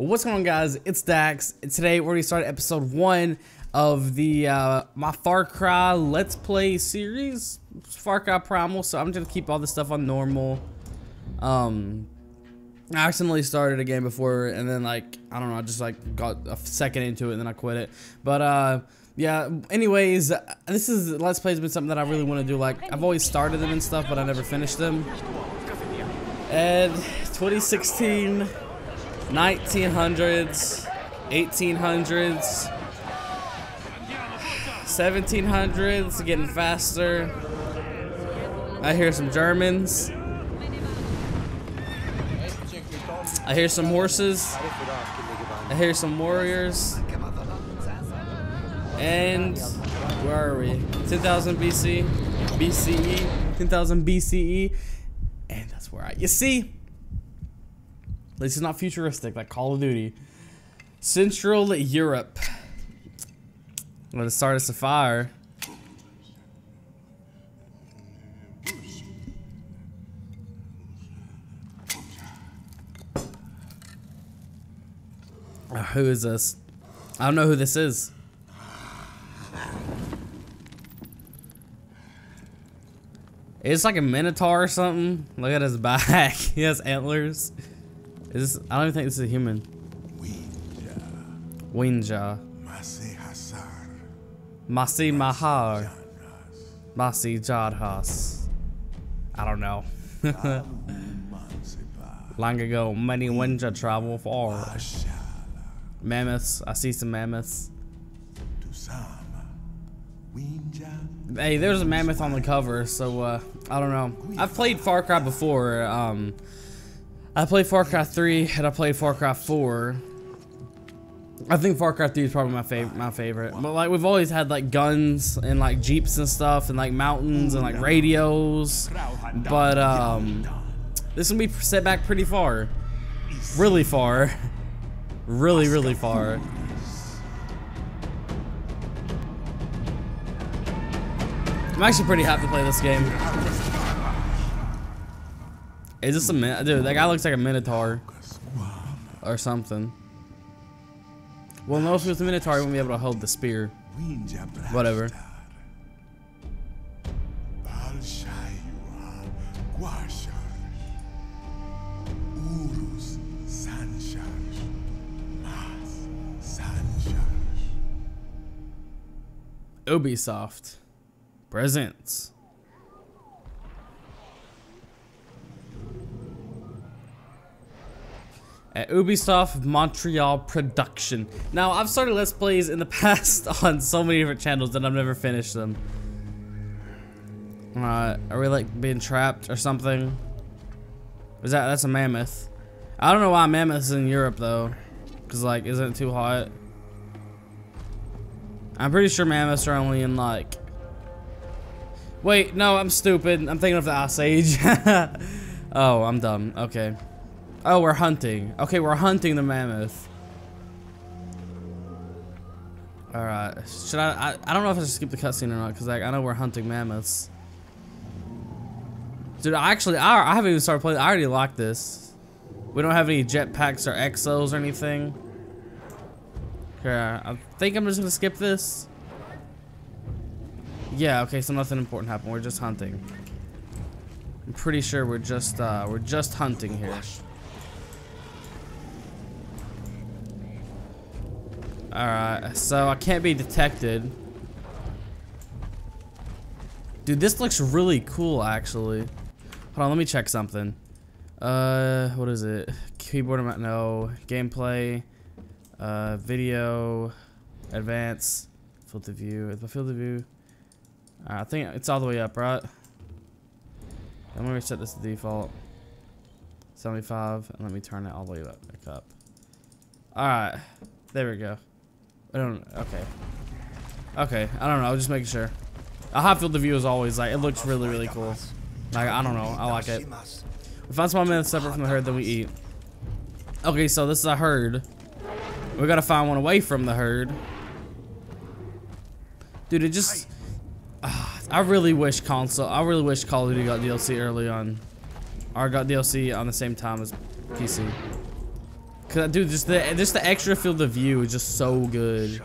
What's going on guys, it's Dax, today we're going to start episode 1 of the, uh, my Far Cry Let's Play series, Far Cry Primal, so I'm going to keep all this stuff on normal. Um, I accidentally started a game before, and then like, I don't know, I just like got a second into it, and then I quit it. But, uh, yeah, anyways, this is, Let's Play has been something that I really want to do, like, I've always started them and stuff, but I never finished them. And 2016... 1900s, 1800s, 1700s, getting faster. I hear some Germans. I hear some horses. I hear some warriors. And where are we? 10,000 BC, BCE, 10,000 BCE, and that's where I. You see. At least it's not futuristic like Call of Duty. Central Europe. I'm gonna start us a fire. Who is this? I don't know who this is. It's like a minotaur or something. Look at his back. he has antlers. Is this, I don't even think this is a human. Wenja. Wenja. Masi Hasar. Masi Mahar. Masi Jadhas. I don't know. Long ago, many Wenja travel far. Mammoths. I see some mammoths. Hey, there's a mammoth on the cover, so uh, I don't know. I've played Far Cry before. Um, I played Far Cry 3 and I played Far Cry 4. I think Far Cry 3 is probably my favorite my favorite. But like we've always had like guns and like jeeps and stuff and like mountains and like radios. But um this will be set back pretty far. Really far. really, really far. I'm actually pretty happy to play this game. Is this a min? Dude, that guy looks like a minotaur. Or something. Well, no, if it was a minotaur, he wouldn't be able to hold the spear. Whatever. Ubisoft presents Ubisoft Montreal production. Now, I've started Let's Plays in the past on so many different channels that I've never finished them. Uh, are we like being trapped or something? Is that, that's a mammoth. I don't know why mammoths in Europe though. Cause like, isn't it too hot? I'm pretty sure mammoths are only in like... Wait, no, I'm stupid. I'm thinking of the Ice Age. oh, I'm dumb. Okay. Oh, we're hunting. Okay, we're hunting the mammoth. Alright. Should I, I... I don't know if I should skip the cutscene or not, because like, I know we're hunting mammoths. Dude, I actually... I, I haven't even started playing... I already locked this. We don't have any jetpacks or exos or anything. Okay, I think I'm just gonna skip this. Yeah, okay, so nothing important happened. We're just hunting. I'm pretty sure we're just, uh, we're just hunting here. Alright, so I can't be detected. Dude, this looks really cool, actually. Hold on, let me check something. Uh, what is it? Keyboard, amount, no. Gameplay. Uh, video. Advance. Field of view. Is my field of view? Right, I think it's all the way up, right? I'm gonna reset this to default. 75, and let me turn it all the way back up. Alright, there we go. I don't. Okay. Okay. I don't know. Just making sure. A hot field of view is always like it looks really really cool. Like I don't know. I like it. We find small minutes separate from the herd that we eat. Okay, so this is a herd. We gotta find one away from the herd. Dude, it just. Uh, I really wish console. I really wish Call of Duty got DLC early on. Or got DLC on the same time as PC. Cause dude, just the just the extra field of view is just so good.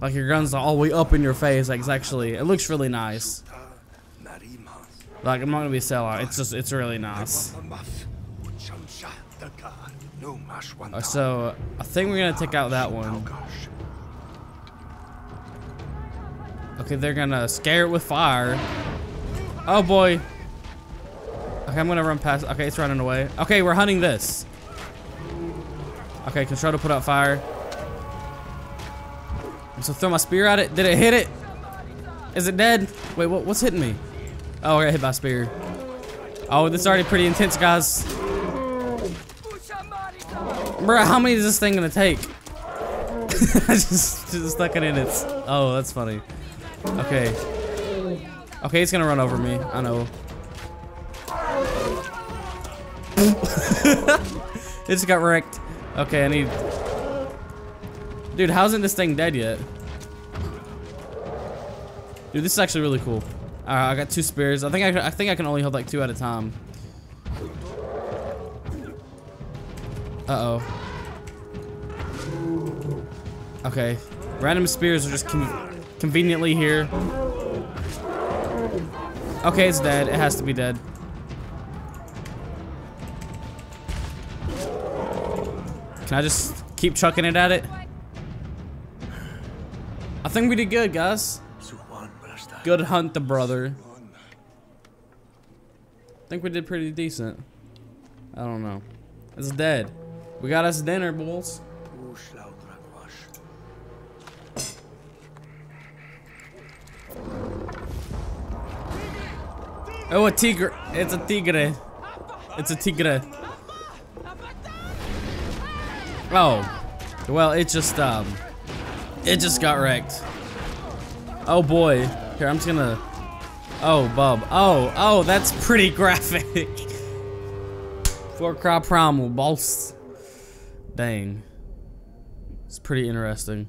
Like your gun's all the way up in your face. Like it's actually, it looks really nice. Like I'm not gonna be a sellout. It's just, it's really nice. Uh, so I think we're gonna take out that one. Okay, they're gonna scare it with fire. Oh boy. Okay, I'm gonna run past. Okay, it's running away. Okay, we're hunting this. Okay, control to put out fire. So throw my spear at it. Did it hit it? Is it dead? Wait, what, what's hitting me? Oh, I got hit by spear. Oh, this is already pretty intense, guys. Bruh, how many is this thing gonna take? I just, just stuck it in its. Oh, that's funny. Okay. Okay, it's gonna run over me. I know. Just got wrecked. Okay, I need. Dude, how isn't this thing dead yet? Dude, this is actually really cool. I got two spears. I think I, I think I can only hold like two at a time. Uh oh. Okay, random spears are just con conveniently here. Okay, it's dead. It has to be dead. Can I just keep chucking it at it? I think we did good, guys. Good hunt the brother. I think we did pretty decent. I don't know. It's dead. We got us dinner, bulls. Oh, a tigre. It's a tigre. It's a tigre. Oh. Well, it just, um, it just got wrecked. Oh boy. Here, I'm just gonna, oh, bub. Oh, oh, that's pretty graphic. Far Cry primal, boss. Dang. It's pretty interesting.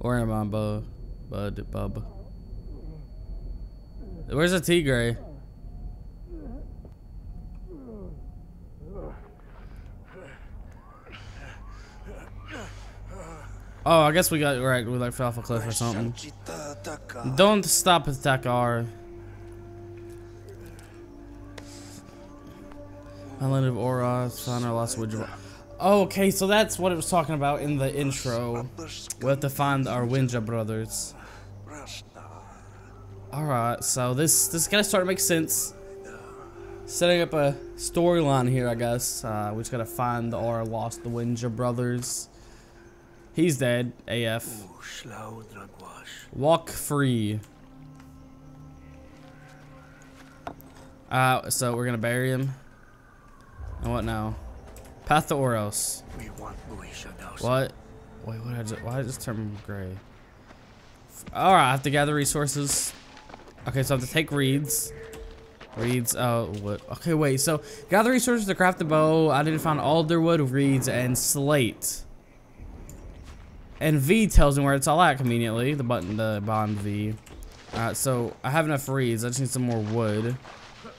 Or am I, bub? Bud, bub. Where's the tigre? Oh, I guess we got right. We like fell off a cliff or something. Don't stop attack R. Island of Oros, found our lost Wenja. Oh, okay, so that's what it was talking about in the intro. We have to find our Wenja brothers. Alright, so this this of starting to make sense. Setting up a storyline here, I guess. Uh, we just gotta find our lost the Windja brothers. He's dead. AF. Walk free. Uh, so we're gonna bury him. And what now? Path to Oros. What? Wait, what I why did this turn gray? Alright, I have to gather resources. Okay, so I have to take reeds. Reeds, oh, what? Okay, wait, so gather resources to craft the bow. I to find alderwood, reeds, and slate. And V tells me where it's all at conveniently. The button, the bond V. Alright, so I have enough reeds. I just need some more wood.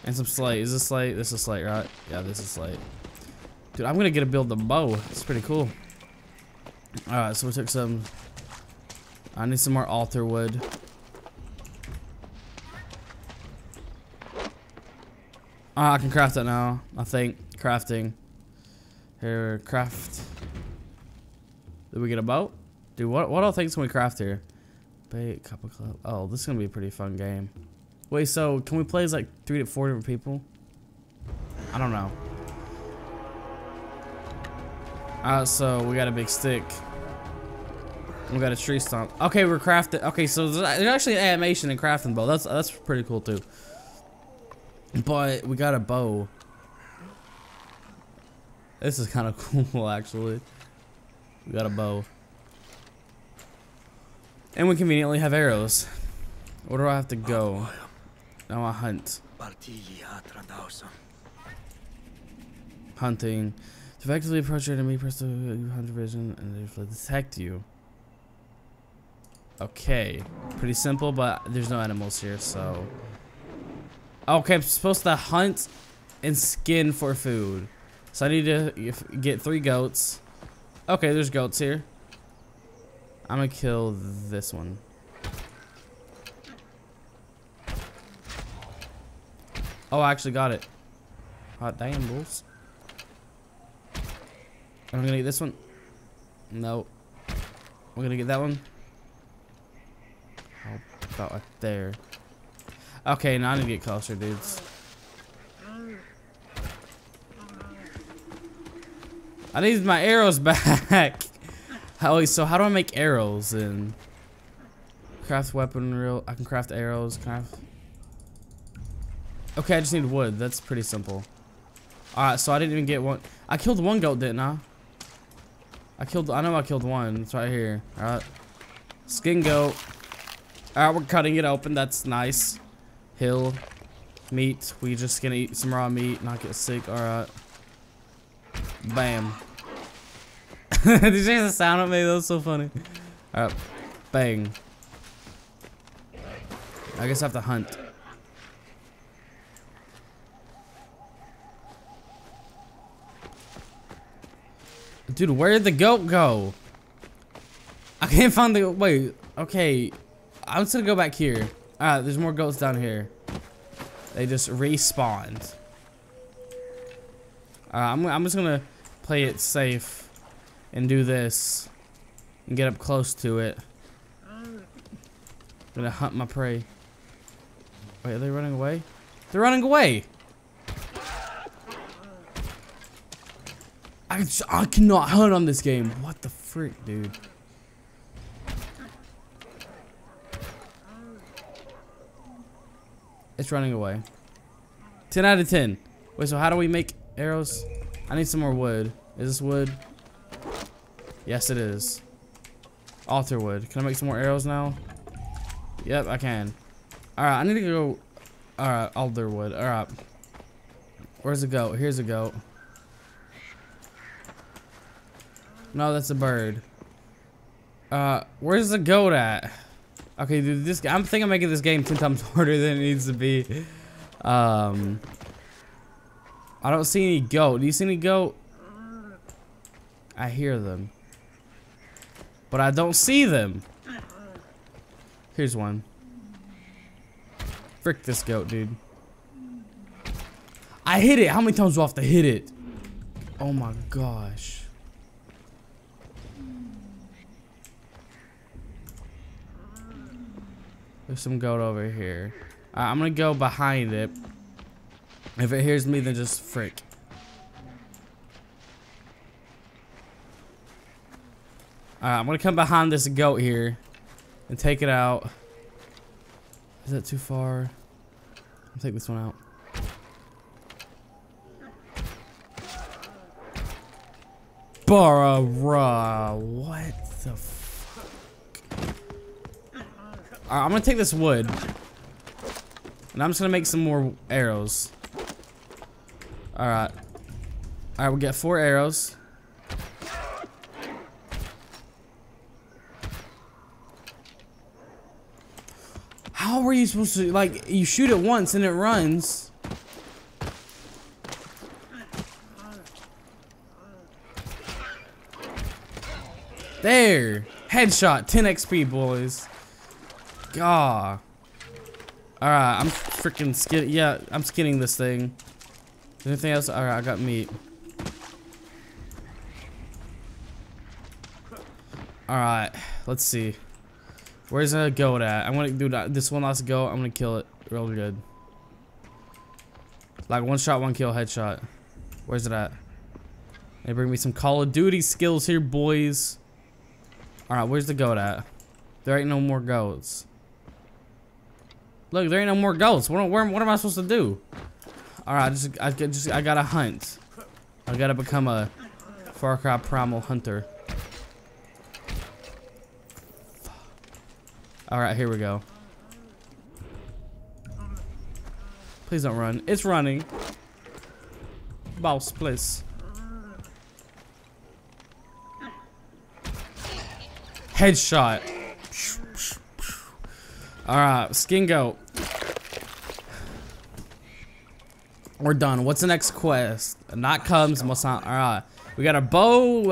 And some slate. Is this slate? This is slate, right? Yeah, this is slate. Dude, I'm gonna get to build the bow. It's pretty cool. Alright, so we took some... I need some more alderwood. Oh, I can craft it now. I think. Crafting. Here, craft. Did we get a boat? Dude, what what all things can we craft here? Bait, cup of club. Oh, this is gonna be a pretty fun game. Wait, so can we play as like three to four different people? I don't know. Uh, so we got a big stick. We got a tree stump. Okay, we're crafting. Okay, so there's actually an animation in crafting bow. That's that's pretty cool too. But we got a bow. This is kind of cool, actually. We got a bow. And we conveniently have arrows. Where do I have to go? Now I hunt. Hunting. To effectively approach your enemy, press the hunter vision and they detect you. Okay. Pretty simple, but there's no animals here, so... Okay, I'm supposed to hunt and skin for food. So I need to get three goats. Okay, there's goats here. I'm gonna kill this one. Oh, I actually got it. Hot damn, bulls. I'm gonna get this one. No. We're gonna get that one. How about right there? Okay, now I need to get closer, dudes. I need my arrows back. How, so how do I make arrows and craft weapon real? I can craft arrows. Craft. Okay, I just need wood. That's pretty simple. Alright, so I didn't even get one. I killed one goat, didn't I? I killed, I know I killed one. It's right here. Alright. Skin goat. Alright, we're cutting it open. That's nice. Hill. Meat. We just gonna eat some raw meat, not get sick. Alright. Bam. Did you hear the sound it made? That was so funny. Alright. Bang. I guess I have to hunt. Dude, where did the goat go? I can't find the wait. Okay, I'm just gonna go back here. Alright, there's more goats down here. They just respawned. Uh, I'm I'm just gonna play it safe and do this and get up close to it. I'm gonna hunt my prey. Wait, are they running away? They're running away. I, I cannot hunt on this game. What the frick, dude? It's running away. 10 out of 10. Wait, so how do we make arrows? I need some more wood. Is this wood? Yes, it is. Alderwood. Can I make some more arrows now? Yep, I can. Alright, I need to go... Alright, alderwood. Alright. Where's the goat? Here's a goat. No, that's a bird. Uh, where's the goat at? Okay, dude, this I'm thinking I'm making this game ten times harder than it needs to be. Um, I don't see any goat. Do you see any goat? I hear them, but I don't see them. Here's one. Frick this goat, dude. I hit it. How many times do I have to hit it? Oh my gosh. There's some goat over here. I'm gonna go behind it. If it hears me, then just frick. I'm gonna come behind this goat here and take it out. Is that too far? I'll take this one out. Bara, what the Right, I'm gonna take this wood. And I'm just gonna make some more arrows. Alright. Alright, we get four arrows. How are you supposed to, like, you shoot it once and it runs. There. Headshot. 10 XP, boys. God. Alright, I'm freaking skin. Yeah, I'm skinning this thing. Anything else? Alright, I got meat. Alright, let's see. Where's a goat at? I'm gonna do. This one last goat. I'm gonna kill it real good. Like one shot, one kill, headshot. Where's it at? They bring me some Call of Duty skills here, boys. Alright, where's the goat at? There ain't no more goats. Look, there ain't no more goats. What, what, what am I supposed to do? All right, just, I just, I gotta hunt. I gotta become a Far Cry Primal Hunter. All right, here we go. Please don't run. It's running. Boss, please. Headshot. Alright, skin goat. We're done. What's the next quest? Not comes, must not. Alright. We got a bow.